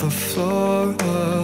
the floor.